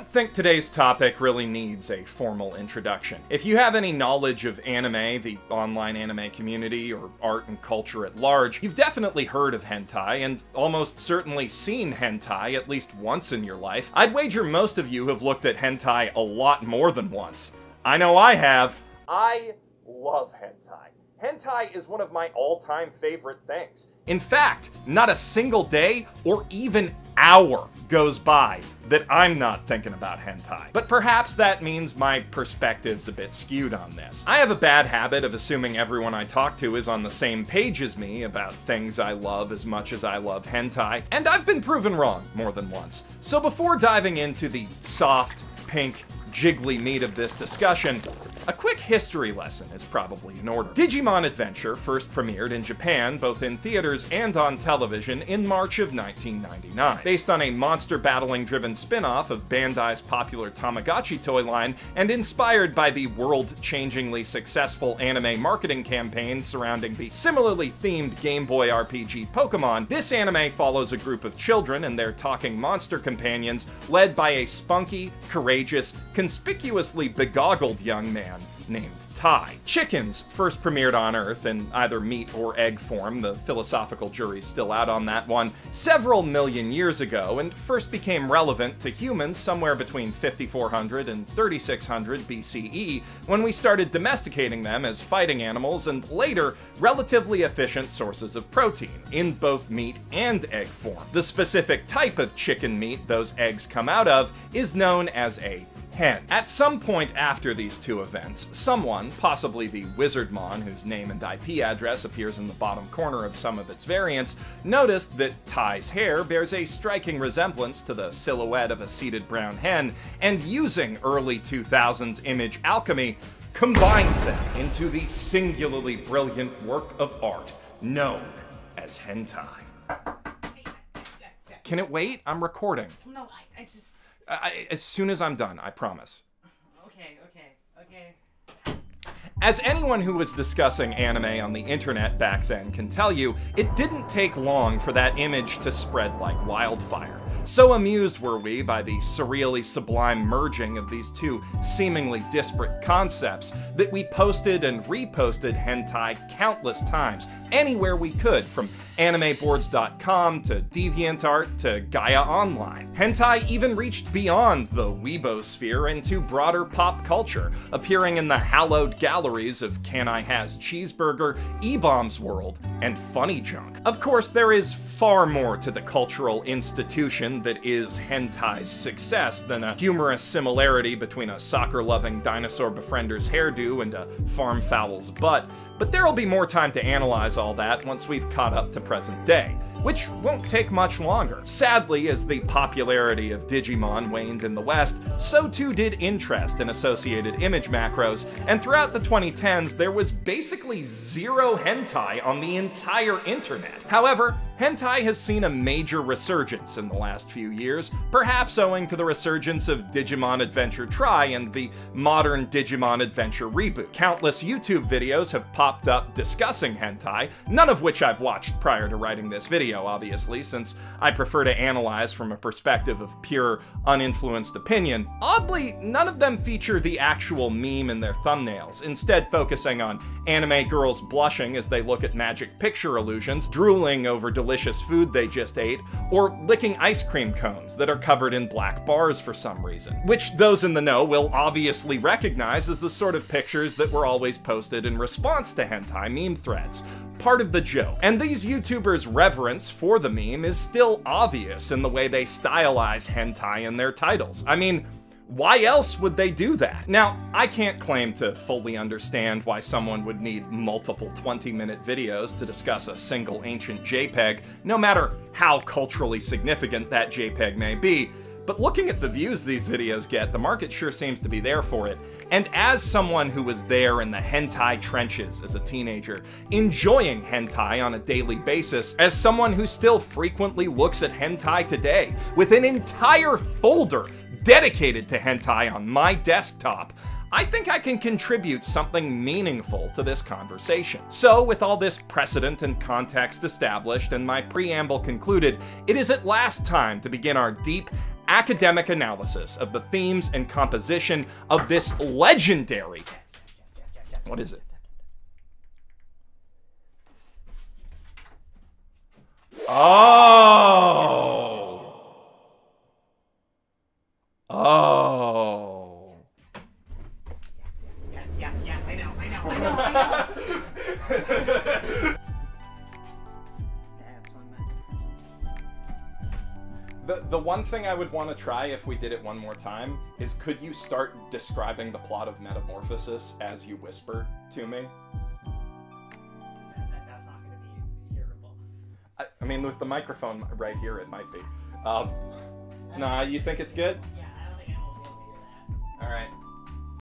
don't think today's topic really needs a formal introduction. If you have any knowledge of anime, the online anime community, or art and culture at large, you've definitely heard of hentai and almost certainly seen hentai at least once in your life. I'd wager most of you have looked at hentai a lot more than once. I know I have. I love hentai. Hentai is one of my all-time favorite things. In fact, not a single day or even hour goes by that I'm not thinking about hentai. But perhaps that means my perspective's a bit skewed on this. I have a bad habit of assuming everyone I talk to is on the same page as me about things I love as much as I love hentai, and I've been proven wrong more than once. So before diving into the soft, pink, jiggly meat of this discussion, a quick history lesson is probably in order. Digimon Adventure first premiered in Japan, both in theaters and on television, in March of 1999. Based on a monster battling driven spin off of Bandai's popular Tamagotchi toy line, and inspired by the world changingly successful anime marketing campaign surrounding the similarly themed Game Boy RPG Pokemon, this anime follows a group of children and their talking monster companions, led by a spunky, courageous, conspicuously begoggled young man named Tai. Chickens first premiered on Earth in either meat or egg form, the philosophical jury's still out on that one, several million years ago, and first became relevant to humans somewhere between 5400 and 3600 BCE when we started domesticating them as fighting animals and later relatively efficient sources of protein, in both meat and egg form. The specific type of chicken meat those eggs come out of is known as a hen. At some point after these two events, someone, possibly the Wizardmon, whose name and IP address appears in the bottom corner of some of its variants, noticed that Tai's hair bears a striking resemblance to the silhouette of a seated brown hen, and using early 2000s image alchemy, combined them into the singularly brilliant work of art known as hentai. Can it wait? I'm recording. No, I, I just. I, as soon as I'm done, I promise. Okay, okay, okay. As anyone who was discussing anime on the internet back then can tell you, it didn't take long for that image to spread like wildfire. So amused were we by the surreally sublime merging of these two seemingly disparate concepts that we posted and reposted hentai countless times, anywhere we could, from animeboards.com to DeviantArt to Gaia Online. Hentai even reached beyond the Weebosphere into broader pop culture, appearing in the hallowed galleries of Can I Haz Cheezburger, E-Bombs World, and Funny Junk. Of course, there is far more to the cultural institution that is hentai's success than a humorous similarity between a soccer-loving dinosaur befriender's hairdo and a farm fowl's butt, but there'll be more time to analyze all that once we've caught up to present day, which won't take much longer. Sadly, as the popularity of Digimon waned in the West, so too did interest in associated image macros, and throughout the 2010s, there was basically zero hentai on the entire internet. However, hentai has seen a major resurgence in the last few years, perhaps owing to the resurgence of Digimon Adventure Tri and the modern Digimon Adventure reboot. Countless YouTube videos have popped up discussing hentai, none of which I've watched prior to writing this video, obviously, since I prefer to analyze from a perspective of pure, uninfluenced opinion. Oddly, none of them feature the actual meme in their thumbnails, instead focusing on anime girls blushing as they look at magic picture illusions, drooling over delicious food they just ate, or licking ice cream cones that are covered in black bars for some reason. Which those in the know will obviously recognize as the sort of pictures that were always posted in response to hentai meme threads. Part of the joke. And these YouTubers' reverence for the meme is still obvious in the way they stylize hentai in their titles. I mean, why else would they do that? Now, I can't claim to fully understand why someone would need multiple 20 minute videos to discuss a single ancient JPEG, no matter how culturally significant that JPEG may be. But looking at the views these videos get, the market sure seems to be there for it. And as someone who was there in the hentai trenches as a teenager, enjoying hentai on a daily basis, as someone who still frequently looks at hentai today, with an entire folder dedicated to hentai on my desktop, I think I can contribute something meaningful to this conversation. So, with all this precedent and context established and my preamble concluded, it is at last time to begin our deep, academic analysis of the themes and composition of this legendary. What is it? Oh. The, the one thing I would want to try if we did it one more time is could you start describing the plot of Metamorphosis as you whisper to me? That, that, that's not gonna be hearable. I, I mean, with the microphone right here, it might be. Um, nah, you think it's good?